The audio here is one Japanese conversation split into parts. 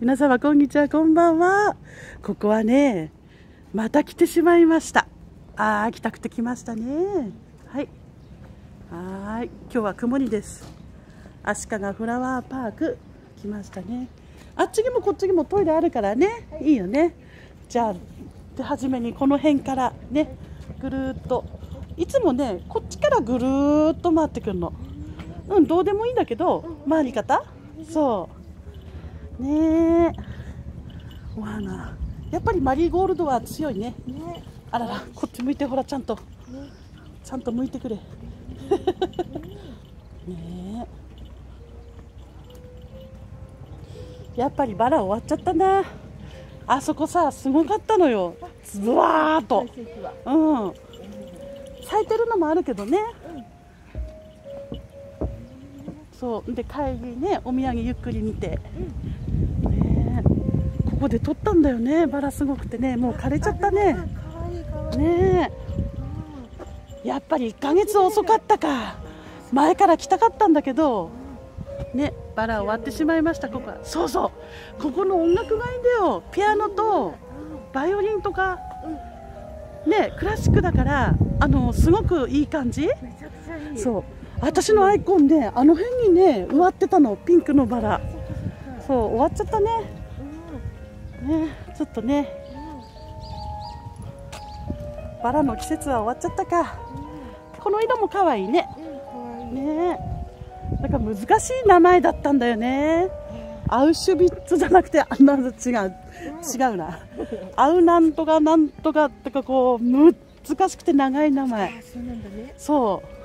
皆様こんにちは。こんばんは。ここはねまた来てしまいました。あー来たくて来ましたね。はい。はい。今日は曇りです。足利フラワーパーク来ましたね。あっちにもこっちにもトイレあるからね。い。いよね。じゃあで初めにこの辺からねぐるーっと。いつもねこっちからぐるーっと回ってくるの。うんどうでもいいんだけど回り方？そうね。えお花。やっぱりマリーゴールドは強いね。ね。あららこっち向いてほらちゃんと。ね。ちゃんと向いてくれ。ね。え やっぱりバラ終わっちゃったな。あそこさすごかったのよ。ズワーっと。うん。咲いてるのもあるけどねそう。で帰りねお土産ゆっくり見て、ねえここで撮ったんだよね。バラすごくてね。もう枯れちゃったね。ねえ。やっぱり1ヶ月遅かったか。前から来たかったんだけど。ねバラ終わってしまいましたここは。そうそう。ここの音楽街だよ。ピアノとバイオリンとか。ねクラシックだからあのすごくいい感じ。そう私のアイコンであの辺にね植わってたの。ピンクのバラ。そう終わっちゃったね。ねちょっとね。バラの季節は終わっちゃったか。この色も可愛いね。ね。なんか難しい名前だったんだよね。アウシュビッツじゃなくてあな違う。違うな。アウなんとかなんとかとかこう難しくて長い名前。そう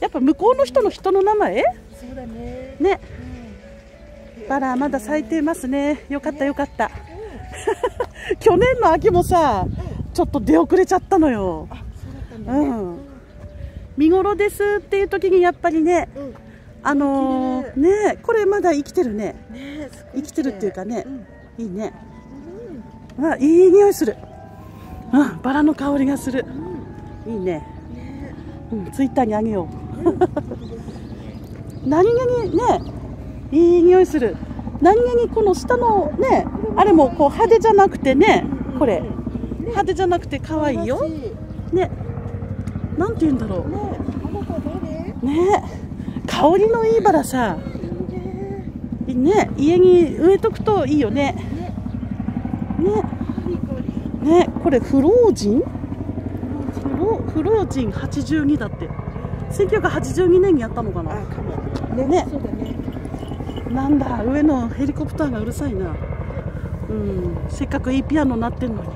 やっぱ向こうの人の人の名前？そうだね。ね。バラまだ咲いてますね。よかったよかった。去年の秋もさちょっと出遅れちゃったのよ。うね。うん。見頃ですっていう時にやっぱりねうん。あのーね。これまだ生きてるね。ね生きてるっていうかね。うん。いいね。うん。あいい匂いする。うんバラの香りがする。うん。いいね。ね。うんツイッターにあげよう何気にねいい匂いする。何気にこの下のねあれもこう派手じゃなくてねこれ。派手じゃなくて可愛いよ。ね。なんて言うんだろう。ね香りのいいバラさ。ねね家に植えとくといいよね。ね。ね。これフロージンフロフロージン82だって1982年にやったのかな？あかも。ねね。そうだね。なんだ上のヘリコプターがうるさいな。うん。せっかくいいピアノ鳴ってんのに